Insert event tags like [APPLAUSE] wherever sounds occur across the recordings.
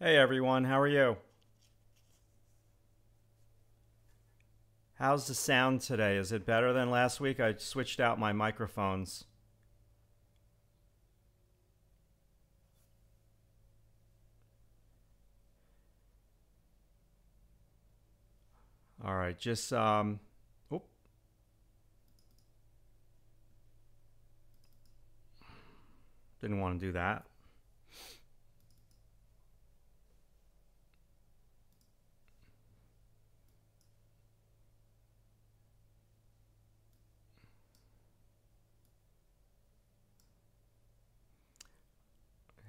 Hey everyone, how are you? How's the sound today? Is it better than last week? I switched out my microphones. All right, just um oop. Didn't want to do that.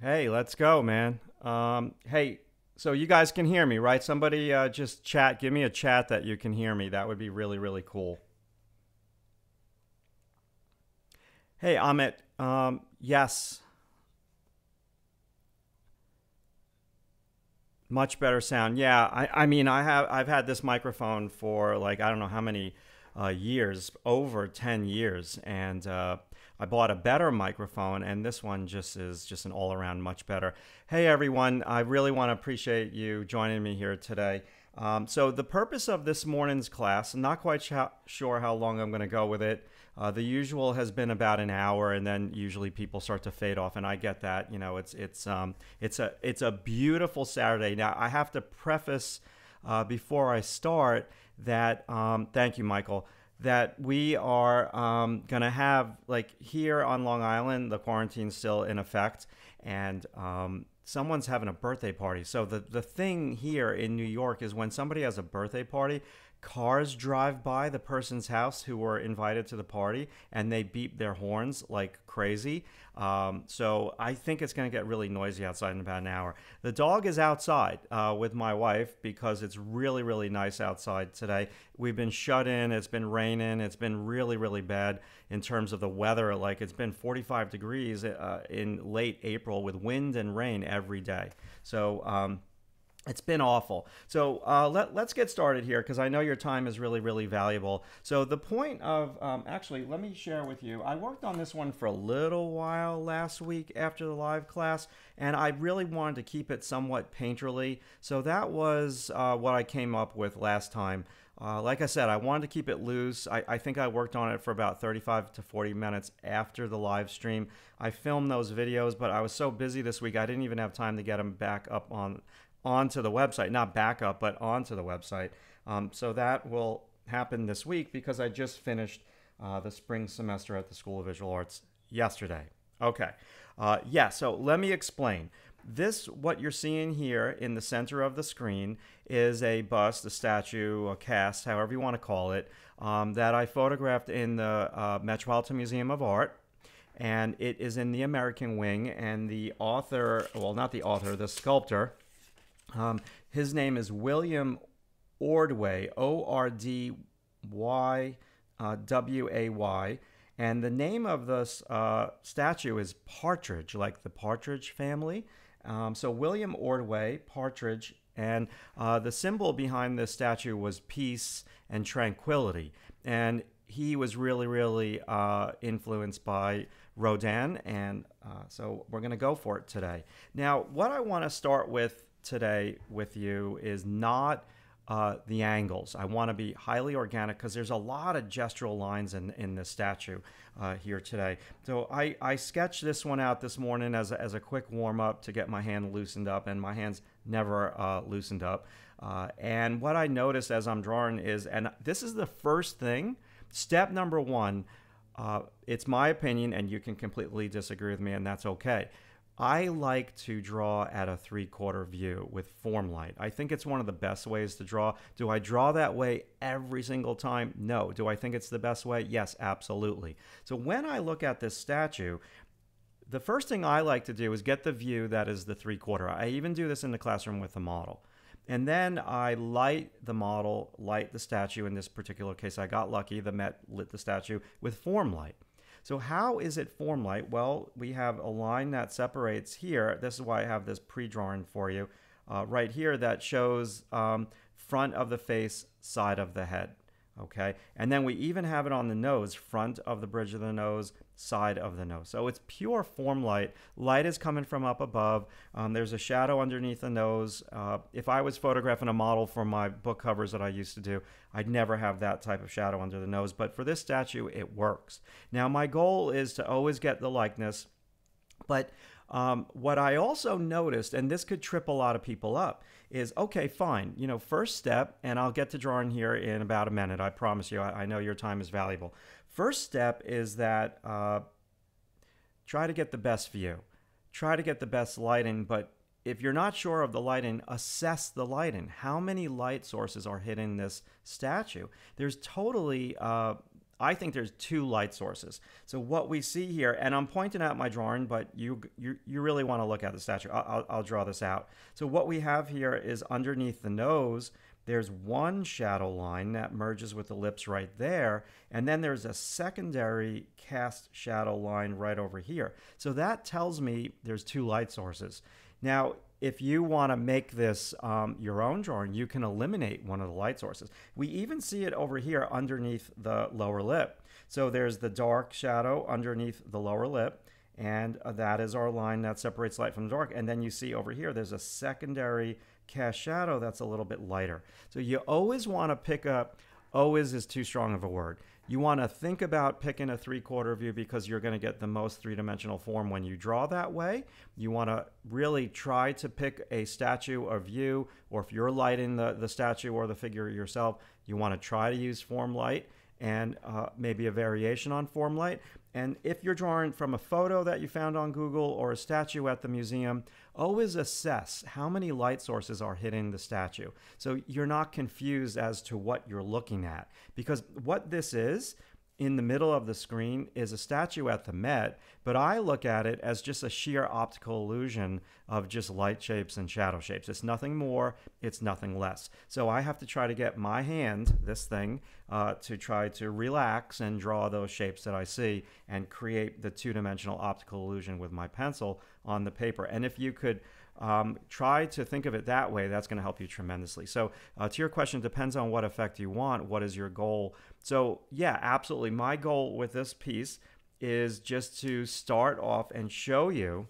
Hey, let's go, man. Um, hey, so you guys can hear me, right? Somebody uh, just chat. Give me a chat that you can hear me. That would be really, really cool. Hey, Amit. Um, yes, much better sound. Yeah, I, I mean, I have I've had this microphone for like I don't know how many uh, years, over ten years, and uh, I bought a better microphone, and this one just is just an all around much better. Hey everyone, I really want to appreciate you joining me here today. Um, so the purpose of this morning's class, I'm not quite sure how long I'm going to go with it. Uh, the usual has been about an hour, and then usually people start to fade off, and I get that. You know, it's it's um, it's a it's a beautiful Saturday. Now I have to preface uh, before I start that um, thank you, Michael that we are um, going to have like here on Long Island, the quarantine's still in effect, and um, someone's having a birthday party. So the the thing here in New York is when somebody has a birthday party, cars drive by the person's house who were invited to the party and they beep their horns like crazy. Um, so I think it's going to get really noisy outside in about an hour. The dog is outside uh, with my wife because it's really, really nice outside today. We've been shut in. It's been raining. It's been really, really bad in terms of the weather. Like it's been 45 degrees uh, in late April with wind and rain every day. So, um, it's been awful. So uh, let, let's get started here because I know your time is really, really valuable. So, the point of um, actually, let me share with you. I worked on this one for a little while last week after the live class, and I really wanted to keep it somewhat painterly. So, that was uh, what I came up with last time. Uh, like I said, I wanted to keep it loose. I, I, think I worked on it for about 35 to 40 minutes after the live stream. I filmed those videos, but I was so busy this week, I didn't even have time to get them back up on onto the website, not backup, but onto the website. Um, so that will happen this week because I just finished uh, the spring semester at the School of Visual Arts yesterday. Okay. Uh, yeah, so let me explain. This, what you're seeing here in the center of the screen, is a bust, a statue, a cast, however you want to call it, um, that I photographed in the uh, Metropolitan Museum of Art. And it is in the American Wing. And the author, well, not the author, the sculptor, um, his name is William Ordway, O R D Y uh, W A Y. And the name of this uh, statue is Partridge, like the Partridge family. Um, so William Ordway, Partridge, and uh, the symbol behind this statue was peace and tranquility. And he was really, really uh, influenced by Rodin, and uh, so we're going to go for it today. Now, what I want to start with today with you is not uh, the angles. I want to be highly organic because there's a lot of gestural lines in, in the statue uh, here today. So I, I sketched this one out this morning as a, as a quick warm up to get my hand loosened up, and my hand's never uh, loosened up. Uh, and what I noticed as I'm drawing is, and this is the first thing, step number one. Uh, it's my opinion, and you can completely disagree with me, and that's okay. I like to draw at a three quarter view with form light. I think it's one of the best ways to draw. Do I draw that way every single time? No. Do I think it's the best way? Yes, absolutely. So when I look at this statue, the first thing I like to do is get the view that is the three quarter. I even do this in the classroom with the model. And then I light the model, light the statue. In this particular case, I got lucky. The Met lit the statue with form light. So how is it form light? Well, we have a line that separates here. This is why I have this pre-drawing for you uh, right here that shows um, front of the face, side of the head. okay? And then we even have it on the nose, front of the bridge of the nose, side of the nose. So it's pure form light. Light is coming from up above. Um, there's a shadow underneath the nose. Uh, if I was photographing a model for my book covers that I used to do, I'd never have that type of shadow under the nose. But for this statue, it works. Now, my goal is to always get the likeness, but um, what I also noticed, and this could trip a lot of people up, is okay, fine. You know, first step, and I'll get to drawing here in about a minute. I promise you. I, I know your time is valuable. First step is that uh, try to get the best view, try to get the best lighting, but if you're not sure of the lighting, assess the lighting. How many light sources are hitting this statue? There's totally uh, I think there's two light sources. So what we see here, and I'm pointing out my drawing, but you you, you really want to look at the statue. I'll, I'll, I'll draw this out. So what we have here is underneath the nose, there's one shadow line that merges with the lips right there, and then there's a secondary cast shadow line right over here. So that tells me there's two light sources. Now, if you want to make this um, your own drawing, you can eliminate one of the light sources. We even see it over here underneath the lower lip. So there's the dark shadow underneath the lower lip, and uh, that is our line that separates light from dark. And then you see over here, there's a secondary cast shadow that's a little bit lighter. So you always want to pick up, always is too strong of a word. You want to think about picking a three quarter view because you're going to get the most three dimensional form when you draw that way. You want to really try to pick a statue or view, or if you're lighting the, the statue or the figure yourself, you want to try to use form light and uh, maybe a variation on form light. And if you're drawing from a photo that you found on Google or a statue at the museum, always assess how many light sources are hitting the statue. So you're not confused as to what you're looking at. Because what this is, in the middle of the screen is a statue at the Met, but I look at it as just a sheer optical illusion of just light shapes and shadow shapes. It's nothing more, it's nothing less. So I have to try to get my hand, this thing, uh, to try to relax and draw those shapes that I see and create the two dimensional optical illusion with my pencil on the paper. And if you could um, try to think of it that way. That's going to help you tremendously. So, uh, to your question, depends on what effect you want. What is your goal? So, yeah, absolutely. My goal with this piece is just to start off and show you.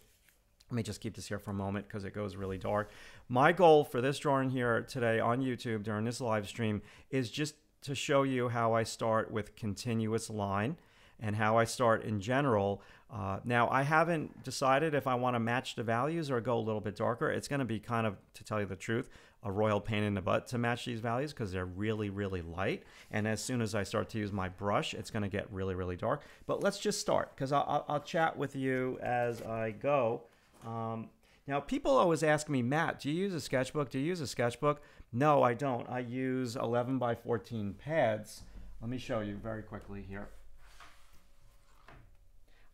Let me just keep this here for a moment because it goes really dark. My goal for this drawing here today on YouTube during this live stream is just to show you how I start with continuous line and how I start in general. Uh, now, I haven't decided if I want to match the values or go a little bit darker. It's going to be kind of, to tell you the truth, a royal pain in the butt to match these values because they're really, really light. And as soon as I start to use my brush, it's going to get really, really dark. But let's just start because I'll, I'll, chat with you as I go. Um, now, people always ask me, Matt, do you use a sketchbook? Do you use a sketchbook? No, I don't. I use 11 by 14 pads. Let me show you very quickly here.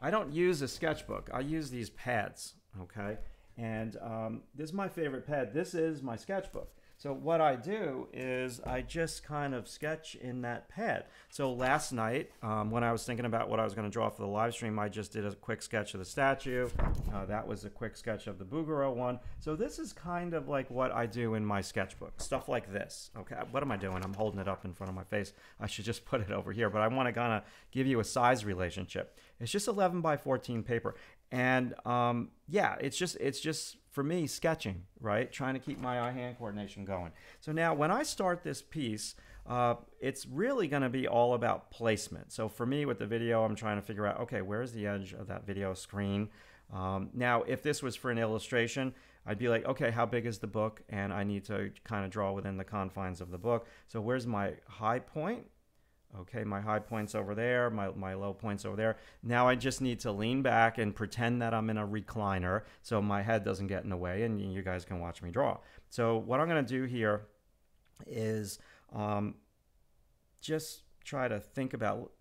I don't use a sketchbook. I use these pads, okay? And um, this is my favorite pad. This is my sketchbook. So what I do is I just kind of sketch in that pad. So last night, um, when I was thinking about what I was going to draw for the live stream, I just did a quick sketch of the statue. Uh, that was a quick sketch of the Bouguereau one. So this is kind of like what I do in my sketchbook, stuff like this. Okay, what am I doing? I'm holding it up in front of my face. I should just [LAUGHS] put it over here, but I want to kind of give you a size relationship. It's just 11 by 14 paper, and um, yeah, it's just it's just for me sketching, right? Trying to keep my eye-hand coordination going. So now when I start this piece, uh, it's really going to be all about placement. So for me with the video, I'm trying to figure out, okay, where's the edge of that video screen? Um, now, if this was for an illustration, I'd be like, okay, how big is the book? And I need to kind of draw within the confines of the book. So where's my high point? Okay, my high point's over there, my, my low point's over there. Now I just need to lean back and pretend that I'm in a recliner so my head doesn't get in the way and you guys can watch me draw. So what I'm going to do here is um, just try to think about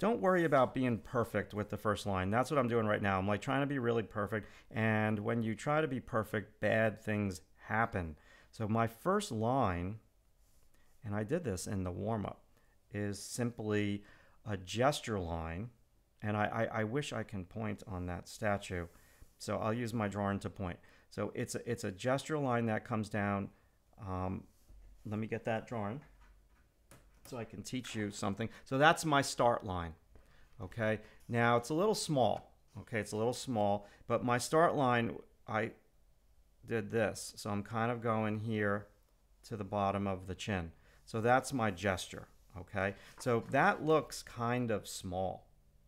don't worry about being perfect with the first line. That's what I'm doing right now. I'm like trying to be really perfect. And when you try to be perfect, bad things happen. So my first line, and I did this in the warm up is simply a gesture line. And I, I, I, wish I can point on that statue. So I'll use my drawing to point. So it's a, it's a gesture line that comes down. Um, let me get that drawing. so I can teach you something. So that's my start line. Okay. Now it's a little small. Okay, it's a little small, but my start line, I did this. So I'm kind of going here to the bottom of the chin. So that's my gesture. Okay, so that looks kind of small,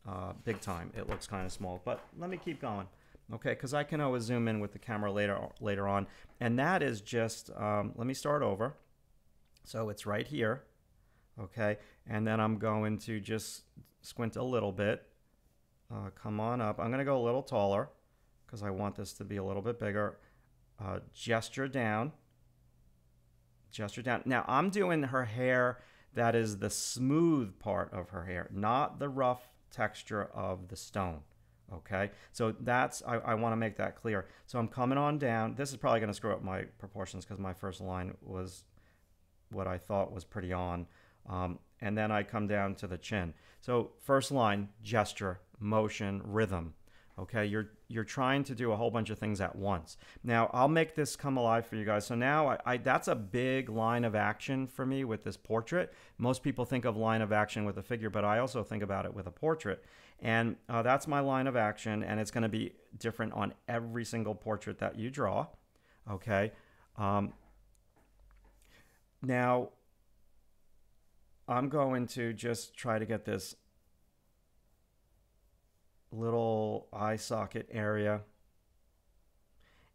uh, big time. It looks kind of small, but let me keep going. Okay, because I can always zoom in with the camera later later on, and that is just. Um, let me start over. So it's right here. Okay, and then I'm going to just squint a little bit. Uh, come on up. I'm going to go a little taller because I want this to be a little bit bigger. Uh, gesture down. Gesture down. Now I'm doing her hair that is the smooth part of her hair, not the rough texture of the stone. Okay, so that's, I, I want to make that clear. So I'm coming on down. This is probably going to screw up my proportions because my first line was what I thought was pretty on. Um, and then I come down to the chin. So first line, gesture, motion, rhythm. Okay, you're you're trying to do a whole bunch of things at once. Now I'll make this come alive for you guys. So now I, I, that's a big line of action for me with this portrait. Most people think of line of action with a figure, but I also think about it with a portrait. And uh, that's my line of action, and it's going to be different on every single portrait that you draw. Okay. Um, now I'm going to just try to get this little eye socket area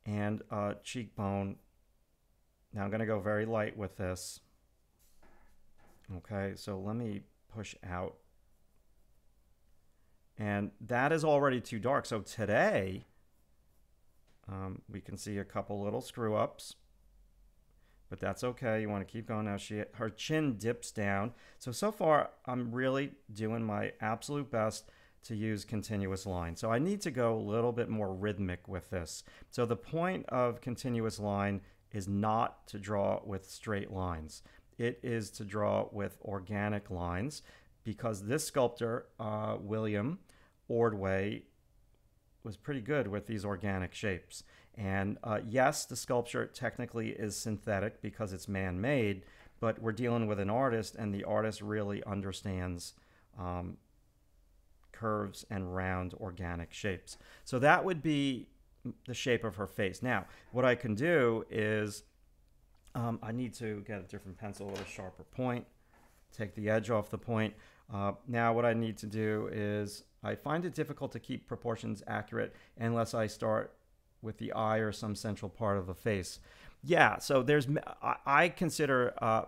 and cheekbone. Now I'm going to go very light with this. Okay, so let me push out. And that is already too dark. So today, um, we can see a couple little screw ups but that's okay. You want to keep going now. She her chin dips down. So so far I'm really doing my absolute best to use continuous line. So I need to go a little bit more rhythmic with this. So the point of continuous line is not to draw with straight lines. It is to draw with organic lines because this sculptor, uh, William Ordway, was pretty good with these organic shapes. And uh, yes, the sculpture technically is synthetic because it's man made, but we're dealing with an artist, and the artist really understands um, curves and round organic shapes. So that would be the shape of her face. Now, what I can do is um, I need to get a different pencil with a sharper point, take the edge off the point. Uh, now, what I need to do is I find it difficult to keep proportions accurate unless I start with the eye or some central part of the face. Yeah, so there's, I consider, uh,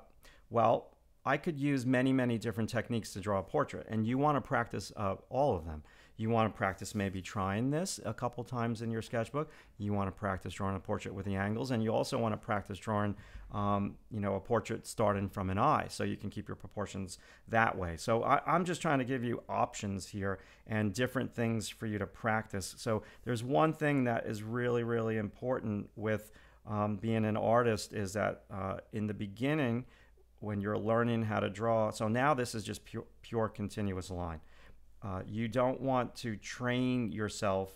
well, I could use many, many different techniques to draw a portrait, and you want to practice uh, all of them. You want to practice maybe trying this a couple times in your sketchbook. You want to practice drawing a portrait with the angles, and you also want to practice drawing, um, you know, a portrait starting from an eye, so you can keep your proportions that way. So I, I'm just trying to give you options here and different things for you to practice. So there's one thing that is really, really important with um, being an artist is that uh, in the beginning, when you're learning how to draw, so now this is just pure, pure continuous line. Uh, you don't want to train yourself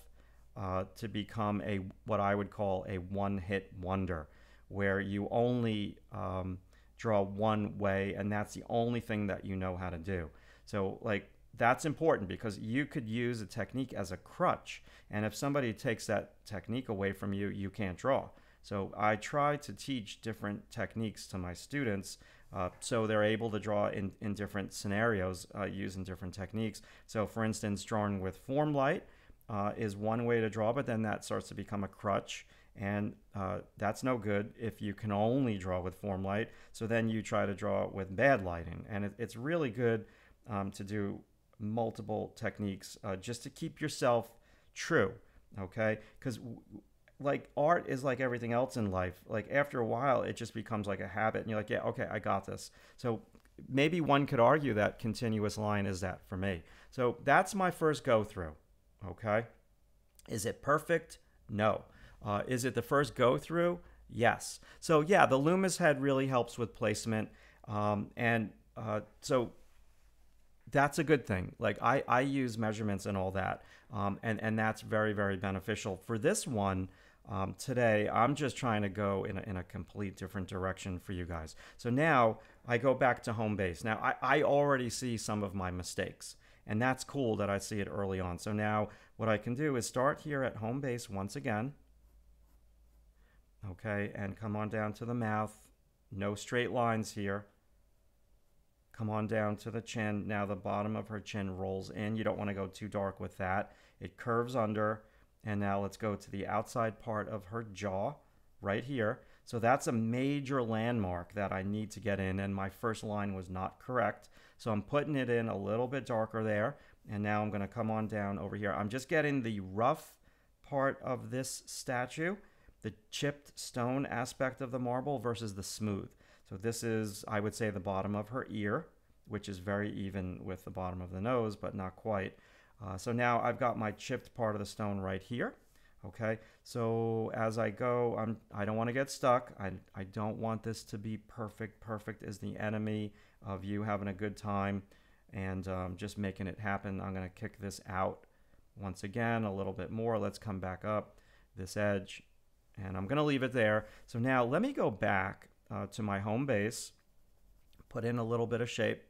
uh, to become a what I would call a one-hit wonder, where you only um, draw one way and that's the only thing that you know how to do. So like that's important because you could use a technique as a crutch, and if somebody takes that technique away from you, you can't draw. So I try to teach different techniques to my students uh, so they're able to draw in, in different scenarios uh, using different techniques. So for instance, drawing with form light uh, is one way to draw, but then that starts to become a crutch. And uh, that's no good if you can only draw with form light. So then you try to draw with bad lighting. And it, it's really good um, to do multiple techniques uh, just to keep yourself true. Okay? Because like art is like everything else in life. Like after a while, it just becomes like a habit, and you're like, yeah, okay, I got this. So maybe one could argue that continuous line is that for me. So that's my first go through. Okay, is it perfect? No. Uh, is it the first go through? Yes. So yeah, the Loomis head really helps with placement, um, and uh, so that's a good thing. Like I, I use measurements and all that, um, and and that's very very beneficial for this one Um, today, I'm just trying to go in a, in a complete different direction for you guys. So now I go back to home base. Now I, I already see some of my mistakes, and that's cool that I see it early on. So now what I can do is start here at home base once again. Okay, and come on down to the mouth. No straight lines here. Come on down to the chin. Now the bottom of her chin rolls in. You don't want to go too dark with that. It curves under and now let's go to the outside part of her jaw right here. So that's a major landmark that I need to get in and my first line was not correct. So I'm putting it in a little bit darker there. And now I'm gonna come on down over here. I'm just getting the rough part of this statue, the chipped stone aspect of the marble versus the smooth. So this is, I would say, the bottom of her ear, which is very even with the bottom of the nose, but not quite. Uh, so now I've got my chipped part of the stone right here. Okay, so as I go, I'm, I don't want to get stuck. I, I don't want this to be perfect. Perfect is the enemy of you having a good time and um, just making it happen. I'm going to kick this out once again a little bit more. Let's come back up this edge and I'm going to leave it there. So now let me go back uh, to my home base, put in a little bit of shape.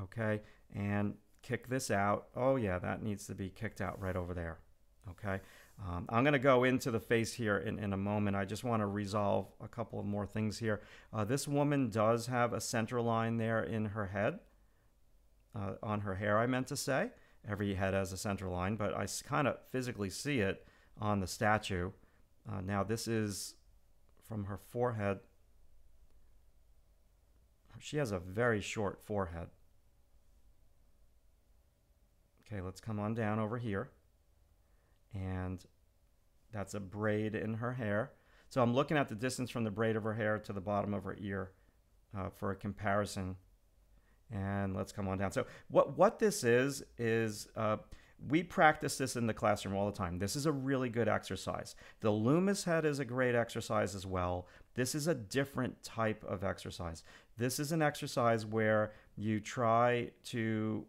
Okay, and kick this out. Oh yeah, that needs to be kicked out right over there. Okay. Um, I'm going to go into the face here in, in a moment. I just want to resolve a couple of more things here. Uh, this woman does have a center line there in her head, uh, on her hair, I meant to say. Every head has a center line, but I kind of physically see it on the statue. Uh, now, this is from her forehead. She has a very short forehead. Okay, let's come on down over here. And that's a braid in her hair. So I'm looking at the distance from the braid of her hair to the bottom of her ear uh, for a comparison. And let's come on down. So what, what this is, is uh, we practice this in the classroom all the time. This is a really good exercise. The Loomis head is a great exercise as well. This is a different type of exercise. This is an exercise where you try to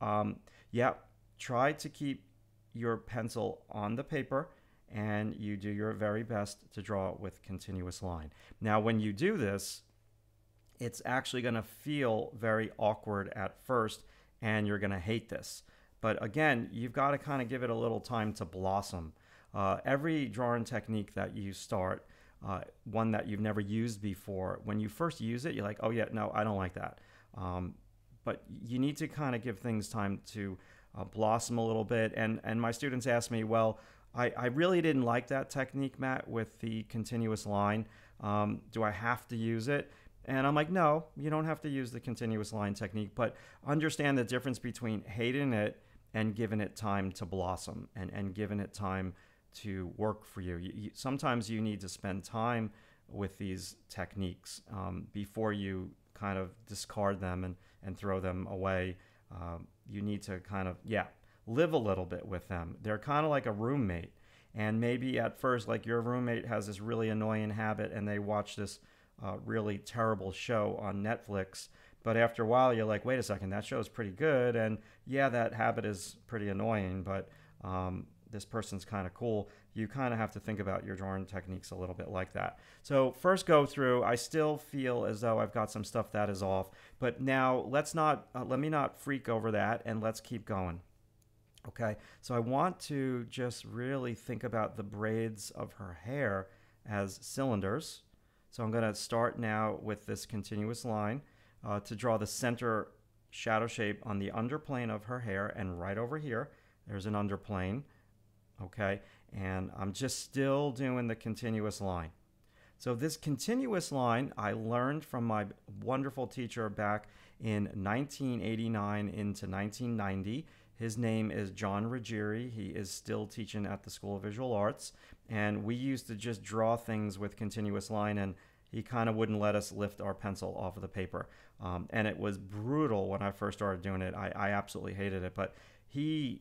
um, yeah, try to keep your pencil on the paper and you do your very best to draw it with continuous line. Now, when you do this, it's actually going to feel very awkward at first and you're going to hate this. But again, you've got to kind of give it a little time to blossom. Uh, every drawing technique that you start, uh, one that you've never used before, when you first use it, you're like, oh, yeah, no, I don't like that. Um, but you need to kind of give things time to uh, blossom a little bit. And, and my students ask me, well, I, I really didn't like that technique, Matt, with the continuous line. Um, do I have to use it? And I'm like, no, you don't have to use the continuous line technique, but understand the difference between hating it and giving it time to blossom and, and giving it time to work for you. you, you sometimes you need to spend time with these techniques um, before you kind of discard them and, and throw them away. Um, you need to kind of, yeah, live a little bit with them. They're kind of like a roommate. And maybe at first, like your roommate has this really annoying habit and they watch this uh, really terrible show on Netflix. But after a while, you're like, wait a second, that show is pretty good. And yeah, that habit is pretty annoying, but um, this person's kind of cool, you kind of have to think about your drawing techniques a little bit like that. So first go through, I still feel as though I've got some stuff that is off, but now let's not, uh, let me not freak over that and let's keep going. Okay, so I want to just really think about the braids of her hair as cylinders. So I'm going to start now with this continuous line uh, to draw the center shadow shape on the underplane of her hair and right over here, there's an underplane okay? And I'm just still doing the continuous line. So this continuous line I learned from my wonderful teacher back in 1989 into 1990. His name is John Ruggieri. He is still teaching at the School of Visual Arts. And we used to just draw things with continuous line and he kind of wouldn't let us lift our pencil off of the paper. Um, and it was brutal when I first started doing it. I, I absolutely hated it. But he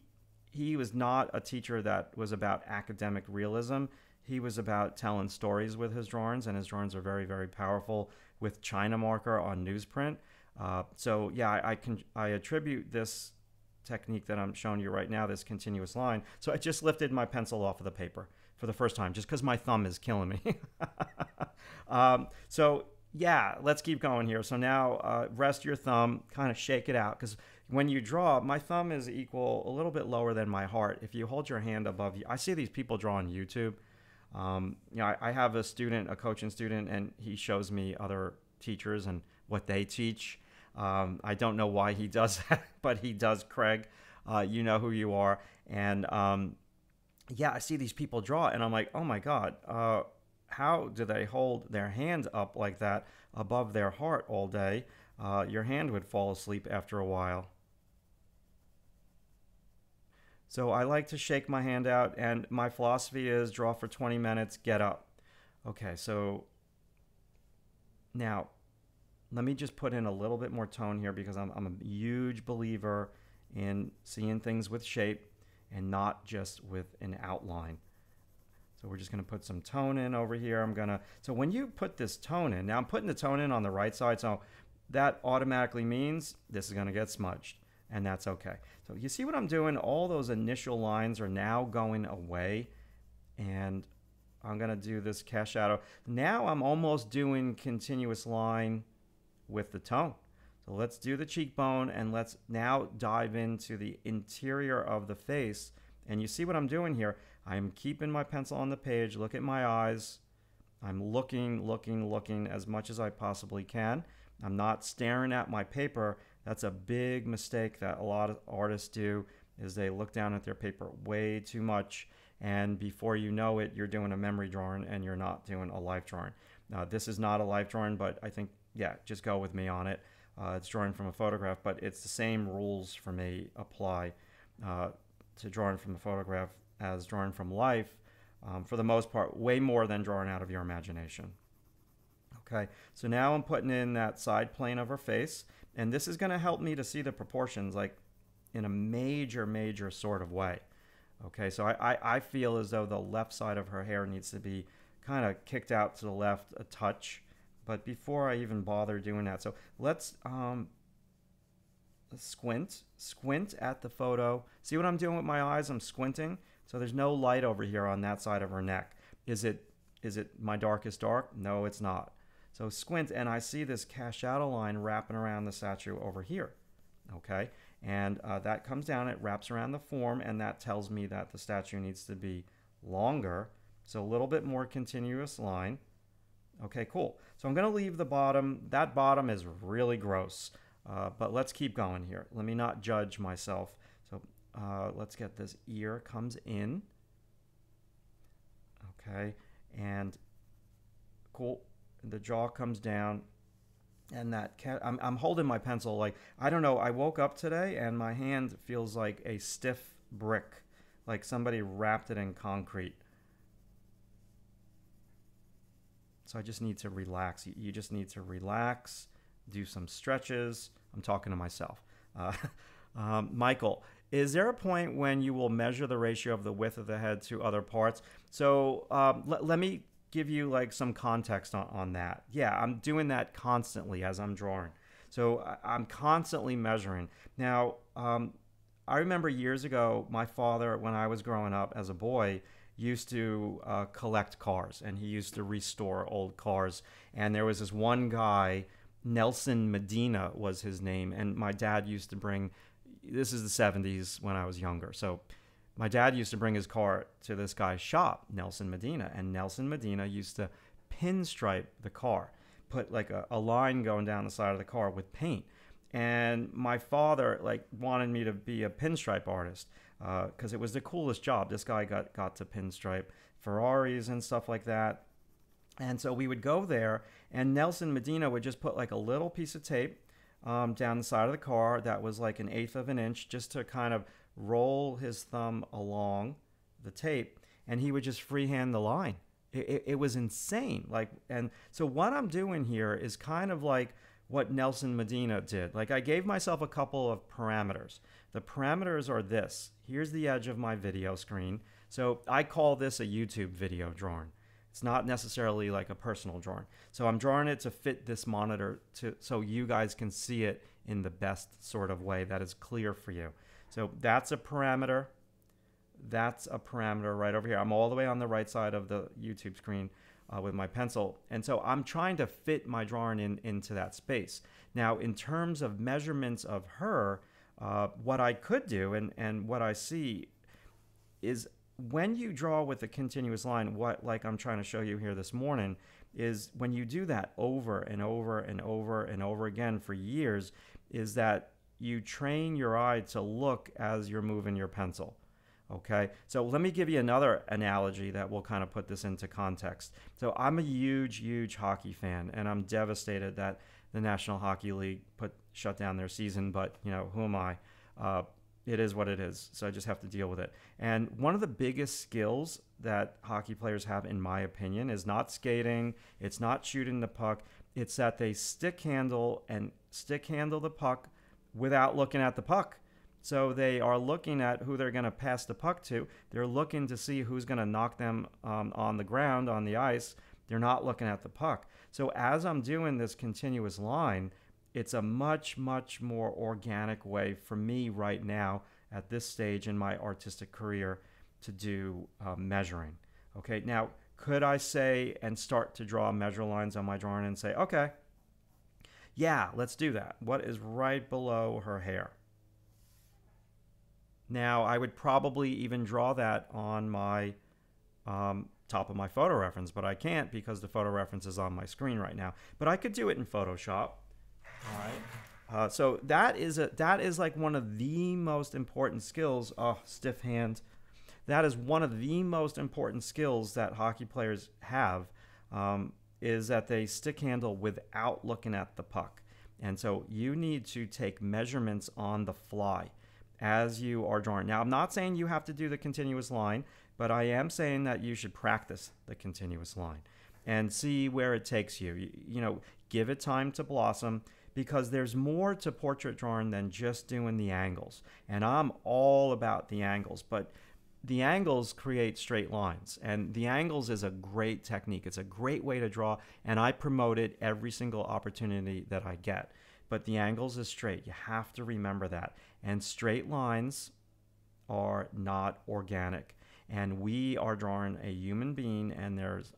he was not a teacher that was about academic realism. He was about telling stories with his drawings, and his drawings are very, very powerful with China marker on newsprint. Uh, so yeah, I, I, can I attribute this technique that I'm showing you right now, this continuous line. So I just lifted my pencil off of the paper for the first time just because my thumb is killing me. [LAUGHS] um, so yeah, let's keep going here. So now uh, rest your thumb, kind of shake it out because when you draw, my thumb is equal a little bit lower than my heart. If you hold your hand above you, I see these people draw on YouTube. Um, you know, I, I, have a student, a coaching student, and he shows me other teachers and what they teach. Um, I don't know why he [LAUGHS] does that, but he does, Craig. Uh, you know who you are. And um, yeah, I see these people draw, and I'm like, oh my God, uh, how do they hold their hand up like that above their heart all day? Uh, your hand would fall asleep after a while. So I like to shake my hand out, and my philosophy is draw for 20 minutes, get up. Okay, so now let me just put in a little bit more tone here because I'm, I'm a huge believer in seeing things with shape and not just with an outline. So we're just going to put some tone in over here. I'm going to, so when you put this tone in, now I'm putting the tone in on the right side, so that automatically means this is going to get smudged, and that's okay. So you see what I'm doing? All those initial lines are now going away, and I'm to do this cast shadow. Now I'm almost doing continuous line with the tone. So let's do the cheekbone and let's now dive into the interior of the face. And you see what I'm doing here? I'm keeping my pencil on the page. Look at my eyes. I'm looking, looking, looking as much as I possibly can. I'm not staring at my paper. That's a big mistake that a lot of artists do is they look down at their paper way too much and before you know it you're doing a memory drawing and you're not doing a life drawing. Now this is not a life drawing but I think yeah just go with me on it. Uh, it's drawing from a photograph but it's the same rules for me apply uh, to drawing from a photograph as drawing from life, um, for the most part, way more than drawing out of your imagination. Okay, so now I'm putting in that side plane of her face, and this is going to help me to see the proportions like in a major, major sort of way. Okay, so I, I, I feel as though the left side of her hair needs to be kind of kicked out to the left a touch. But before I even bother doing that, so let's um, squint, squint at the photo. See what I'm doing with my eyes? I'm squinting. So there's no light over here on that side of her neck. Is it is it my darkest dark? No, it's not. So squint and I see this cast shadow line wrapping around the statue over here. Okay, and uh, that comes down, it wraps around the form, and that tells me that the statue needs to be longer. So a little bit more continuous line. Okay, cool. So I'm going to leave the bottom. That bottom is really gross, uh, but let's keep going here. Let me not judge myself. So uh, let's get this ear comes in. Okay, and cool. The jaw comes down, and that cat. I'm, I'm holding my pencil like I don't know. I woke up today and my hand feels like a stiff brick, like somebody wrapped it in concrete. So I just need to relax. You, just need to relax, do some stretches. I'm talking to myself. Uh, [LAUGHS] um, Michael, is there a point when you will measure the ratio of the width of the head to other parts? So um, let me give you like some context on, on that. Yeah, I'm doing that constantly as I'm drawing. So I'm constantly measuring. Now, um, I remember years ago, my father, when I was growing up as a boy, used to uh, collect cars and he used to restore old cars. And there was this one guy, Nelson Medina was his name, and my dad used to bring this is the 70s when I was younger. So my dad used to bring his car to this guy's shop, Nelson Medina, and Nelson Medina used to pinstripe the car, put like a, a line going down the side of the car with paint. And my father like wanted me to be a pinstripe artist because uh, it was the coolest job. This guy got got to pinstripe Ferraris and stuff like that. And so we would go there, and Nelson Medina would just put like a little piece of tape um, down the side of the car that was like an eighth of an inch just to kind of roll his thumb along the tape and he would just freehand the line. It, it, it, was insane. Like, and so what I'm doing here is kind of like what Nelson Medina did. Like, I gave myself a couple of parameters. The parameters are this here's the edge of my video screen. So I call this a YouTube video drawing. It's not necessarily like a personal drawing. So I'm drawing it to fit this monitor to so you guys can see it in the best sort of way that is clear for you. So that's a parameter. that's a parameter right over here. I'm all the way on the right side of the YouTube screen uh, with my pencil. And so I'm trying to fit my drawing in into that space. Now, in terms of measurements of her, uh, what I could do and, and what I see is when you draw with a continuous line, what like I'm trying to show you here this morning, is when you do that over and over and over and over again for years, is that you train your eye to look as you're moving your pencil. Okay, so let me give you another analogy that will kind of put this into context. So I'm a huge, huge hockey fan, and I'm devastated that the National Hockey League put shut down their season. But you know, who am I? Uh, it is what it is. So I just have to deal with it. And one of the biggest skills that hockey players have, in my opinion, is not skating. It's not shooting the puck. It's that they stick handle and stick handle the puck without looking at the puck. So they are looking at who they're going to pass the puck to. They're looking to see who's going to knock them um, on the ground, on the ice. They're not looking at the puck. So as I'm doing this continuous line, it's a much, much more organic way for me right now at this stage in my artistic career to do uh, measuring. Okay, now could I say and start to draw measure lines on my drawing and say, okay, yeah, let's do that. What is right below her hair? Now, I would probably even draw that on my um, top of my photo reference, but I can't because the photo reference is on my screen right now. But I could do it in Photoshop. All right. Uh, so that is a that is like one of the most important skills. Oh, stiff hand. That is one of the most important skills that hockey players have. Um, is that they stick handle without looking at the puck. And so you need to take measurements on the fly as you are drawing. Now, I'm not saying you have to do the continuous line, but I am saying that you should practice the continuous line and see where it takes you. You, you know, give it time to blossom because there's more to portrait drawing than just doing the angles. And I'm all about the angles, but the angles create straight lines and the angles is a great technique it's a great way to draw and i promote it every single opportunity that i get but the angles is straight you have to remember that and straight lines are not organic and we are drawing a human being and there's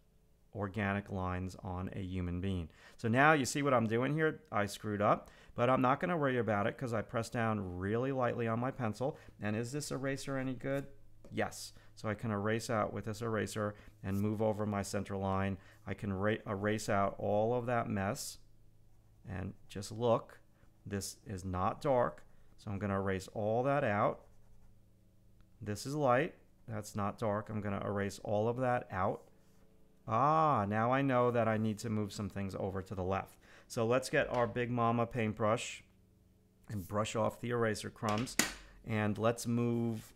organic lines on a human being. So now you see what I'm doing here? I screwed up, but I'm not going to worry about it because I pressed down really lightly on my pencil. And is this eraser any good? Yes. So I can erase out with this eraser and move over my center line. I can erase out all of that mess and just look. This is not dark. So I'm going to erase all that out. This is light. That's not dark. I'm going to erase all of that out. Ah, now I know that I need to move some things over to the left. So let's get our Big Mama paintbrush and brush off the eraser crumbs. And let's move,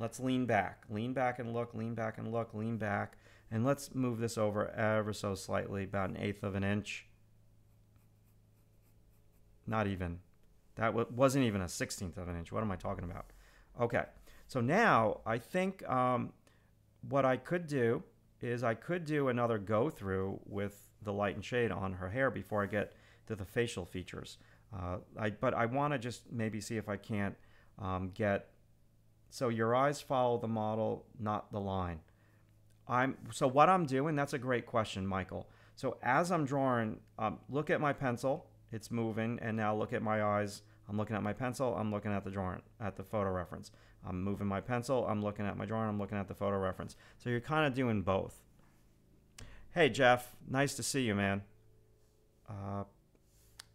let's lean back. Lean back and look, lean back and look, lean back. And let's move this over ever so slightly, about an eighth of an inch. Not even. That wasn't even a sixteenth of an inch. What am I talking about? Okay. So now I think um, what I could do is I could do another go through with the light and shade on her hair before I get to the facial features. Uh, I, but I want to just maybe see if I can't um, get so your eyes follow the model, not the line. I'm so what I'm doing. That's a great question, Michael. So as I'm drawing, um, look at my pencil. It's moving, and now look at my eyes. I'm looking at my pencil. I'm looking at the drawing, at the photo reference. I'm moving my pencil, I'm looking at my drawing, I'm looking at the photo reference. So you're kind of doing both. Hey, Jeff, nice to see you, man. Uh,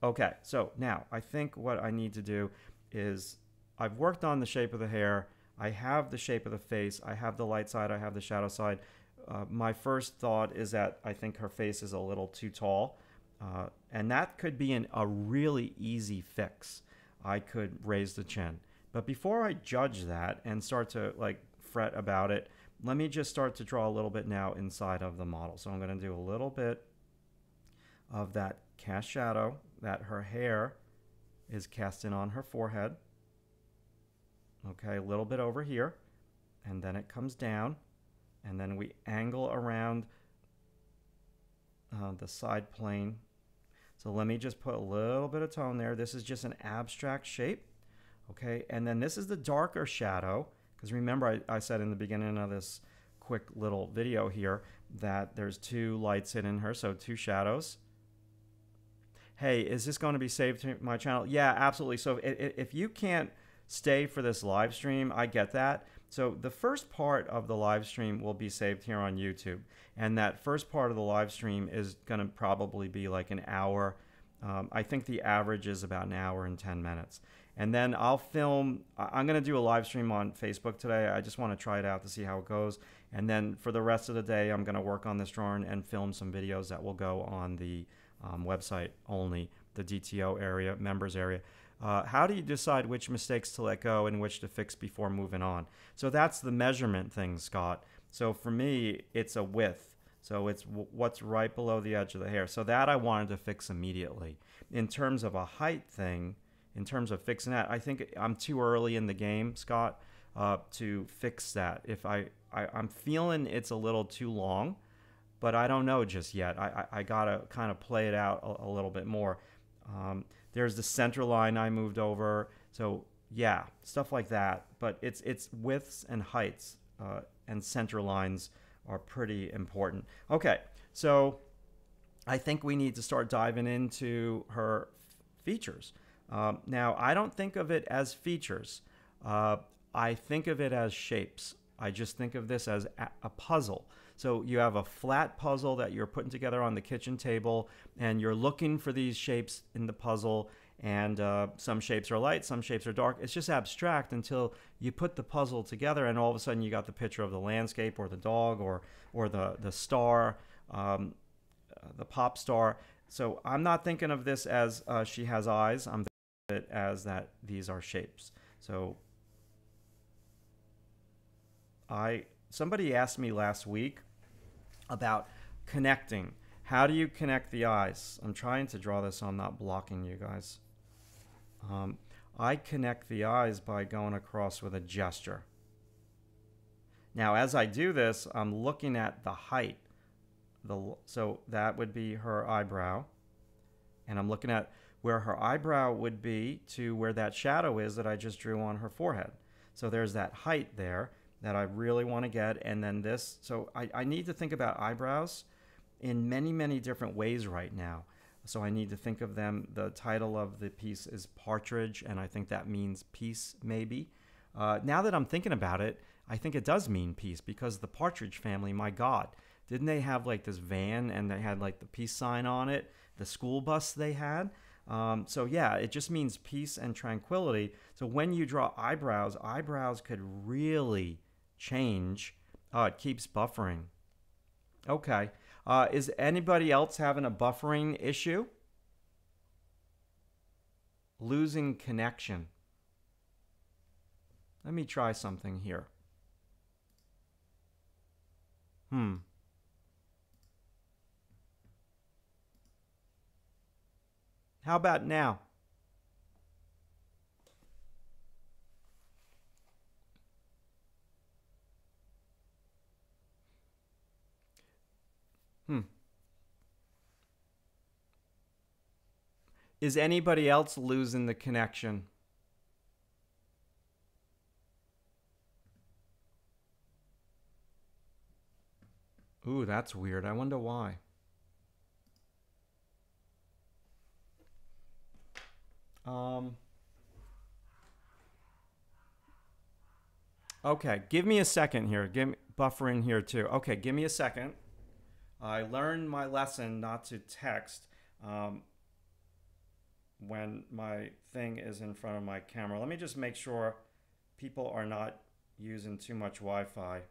okay, so now I think what I need to do is I've worked on the shape of the hair. I have the shape of the face. I have the light side. I have the shadow side. Uh, my first thought is that I think her face is a little too tall. Uh, and that could be an, a really easy fix. I could raise the chin. But before I judge that and start to like fret about it, let me just start to draw a little bit now inside of the model. So I'm going to do a little bit of that cast shadow that her hair is casting on her forehead. Okay, a little bit over here. And then it comes down. And then we angle around uh, the side plane. So let me just put a little bit of tone there. This is just an abstract shape. Okay, and then this is the darker shadow Because remember, I, I said in the beginning of this quick little video here that there's two lights hidden her, so two shadows. Hey, is this going to be saved to my channel? Yeah, absolutely. So if, if you can't stay for this live stream, I get that. So the first part of the live stream will be saved here on YouTube. And that first part of the live stream is going to probably be like an hour. Um, I think the average is about an hour and 10 minutes. And then I'll film, I'm going to do a live stream on Facebook today. I just want to try it out to see how it goes. And then for the rest of the day, I'm going to work on this drawing and film some videos that will go on the um, website only, the DTO area, members area. Uh, how do you decide which mistakes to let go and which to fix before moving on? So that's the measurement thing, Scott. So for me, it's a width. So it's w- what's right below the edge of the hair. So that I wanted to fix immediately. In terms of a height thing, in terms of fixing that, I think I'm too early in the game, Scott, uh, to fix that. If I, I I'm feeling it's a little too long, but I don't know just yet. I I, I gotta kind of play it out a, a little bit more. Um, there's the center line I moved over. So yeah, stuff like that. But it's it's widths and heights uh, and center lines are pretty important. Okay, so I think we need to start diving into her features. Um, now, I don't think of it as features. Uh, I think of it as shapes. I just think of this as a puzzle. So you have a flat puzzle that you're putting together on the kitchen table, and you're looking for these shapes in the puzzle. And uh, some shapes are light, some shapes are dark. It's just abstract until you put the puzzle together, and all of a sudden you got the picture of the landscape, or the dog, or or the the star, um, uh, the pop star. So I'm not thinking of this as uh, she has eyes. I'm thinking of it as that these are shapes. So I somebody asked me last week about connecting. How do you connect the eyes? I'm trying to draw this. So I'm not blocking you guys. Um, I connect the eyes by going across with a gesture. Now, as I do this, I'm looking at the height. The, so that would be her eyebrow. And I'm looking at where her eyebrow would be to where that shadow is that I just drew on her forehead. So there's that height there that I really want to get. And then this, so I, I need to think about eyebrows in many, many different ways right now. So I need to think of them. The title of the piece is Partridge, and I think that means peace, maybe. Uh, now that I'm thinking about it, I think it does mean peace because the Partridge family, my God, didn't they have like this van and they had like the peace sign on it, the school bus they had? Um, so yeah, it just means peace and tranquility. So when you draw eyebrows, eyebrows could really change. Oh, it keeps buffering. Okay. Uh, is anybody else having a buffering issue? Losing connection. Let me try something here. Hmm. How about now? Hmm. Is anybody else losing the connection? Ooh, that's weird. I wonder why. Um, okay, give me a second here. Give me buffer in here too. Okay, give me a second. I learned my lesson not to text um, when my thing is in front of my camera. Let me just make sure people are not using too much Wi-Fi.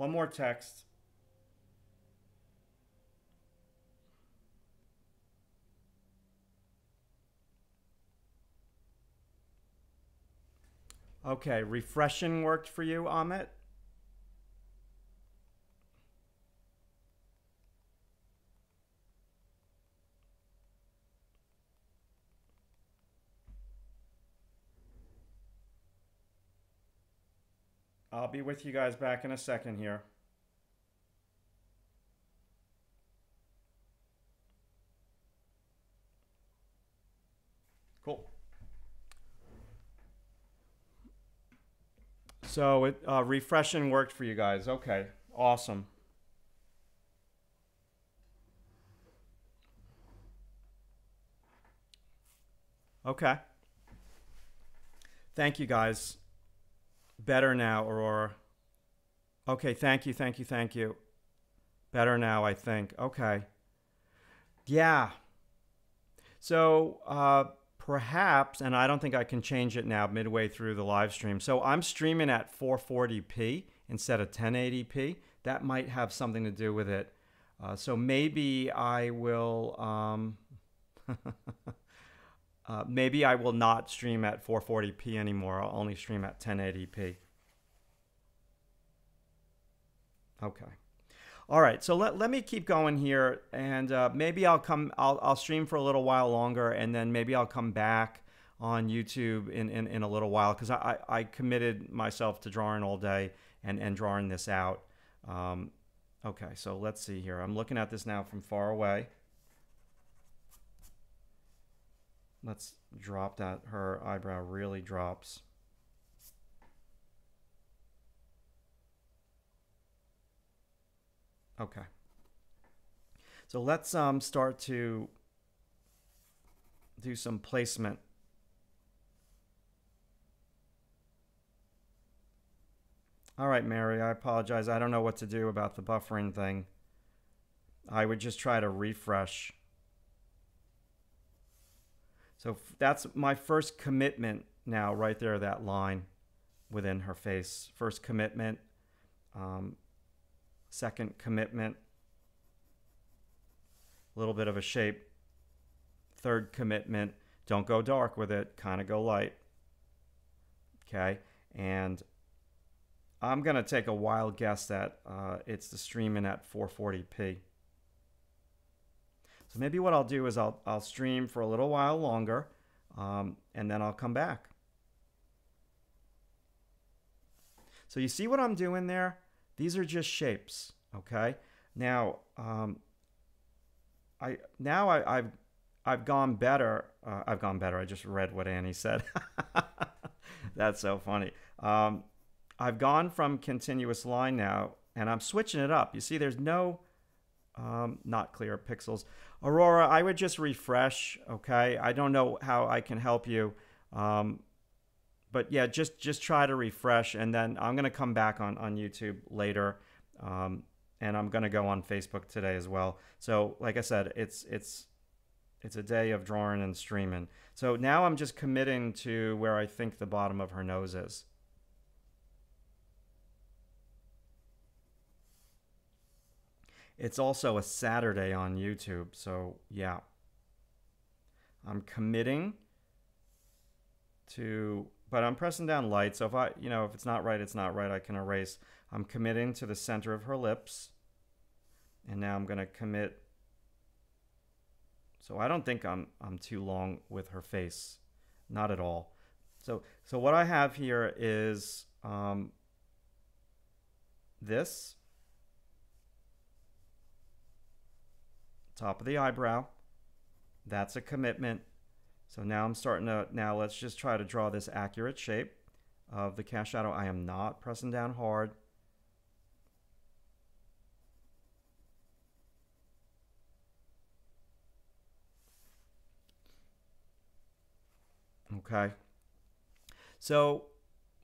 One more text. Okay, refreshing worked for you, Amit? I'll be with you guys back in a second here. Cool. So it uh, refreshing worked for you guys. Okay, awesome. Okay. Thank you guys. Better now, Aurora. Okay, thank you, thank you, thank you. Better now, I think. Okay. Yeah. So uh, perhaps, and I don't think I can change it now midway through the live stream. So I'm streaming at 440p instead of 1080p. That might have something to do with it. Uh, so maybe I will. Um, [LAUGHS] uh, maybe I will not stream at 440p anymore. I'll only stream at 1080p. Okay. All right, so let, let me keep going here, and uh, maybe I'll come. I'll, I'll stream for a little while longer, and then maybe I'll come back on YouTube in, in, in a little while because I, I committed myself to drawing all day and, and drawing this out. Um, okay, so let's see here. I'm looking at this now from far away. Let's drop that. Her eyebrow really drops. Okay. So let's um, start to do some placement. All right, Mary, I apologize. I don't know what to do about the buffering thing. I would just try to refresh. So that's my first commitment now, right there, that line within her face. First commitment. Um, second commitment, a little bit of a shape. Third commitment, don't go dark with it, kind of go light. Okay, and I'm going to take a wild guess that uh, it's the streaming at 440p. So maybe what I'll do is I'll, I'll stream for a little while longer um, and then I'll come back. So you see what I'm doing there? These are just shapes, okay? Now, um, I now I, have I've gone better. Uh, I've gone better. I just read what Annie said. [LAUGHS] That's so funny. Um, I've gone from continuous line now, and I'm switching it up. You see, there's no um, not clear pixels. Aurora, I would just refresh. Okay, I don't know how I can help you. Um, but yeah, just just try to refresh, and then I'm gonna come back on on YouTube later, um, and I'm gonna go on Facebook today as well. So like I said, it's it's it's a day of drawing and streaming. So now I'm just committing to where I think the bottom of her nose is. It's also a Saturday on YouTube, so yeah. I'm committing to but I'm pressing down light. So if I, you know, if it's not right, it's not right. I can erase. I'm committing to the center of her lips. And now I'm to commit. So I don't think I'm, I'm too long with her face. Not at all. So, so what I have here is um, this. Top of the eyebrow. That's a commitment. So now I'm starting to, now let's just try to draw this accurate shape of the cast shadow. I am not pressing down hard. Okay. So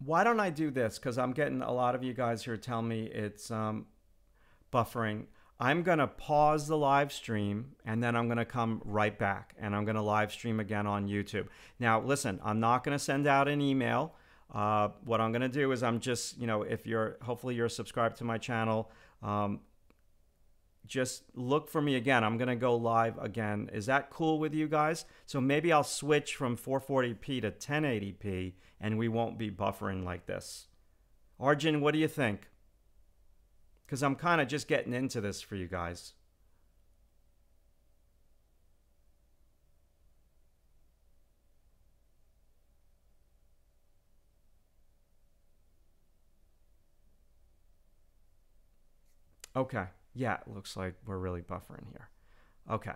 why don't I do this? Because I'm getting a lot of you guys here tell me it's um, buffering. I'm going to pause the live stream and then I'm going to come right back and I'm going to live stream again on YouTube. Now, listen, I'm not going to send out an email. Uh, what I'm going to do is I'm just, you know, if you're, hopefully you're subscribed to my channel, um, just look for me again. I'm going to go live again. Is that cool with you guys? So maybe I'll switch from 440p to 1080p and we won't be buffering like this. Arjun, what do you think? because I'm kind of just getting into this for you guys. Okay. Yeah, it looks like we're really buffering here. Okay.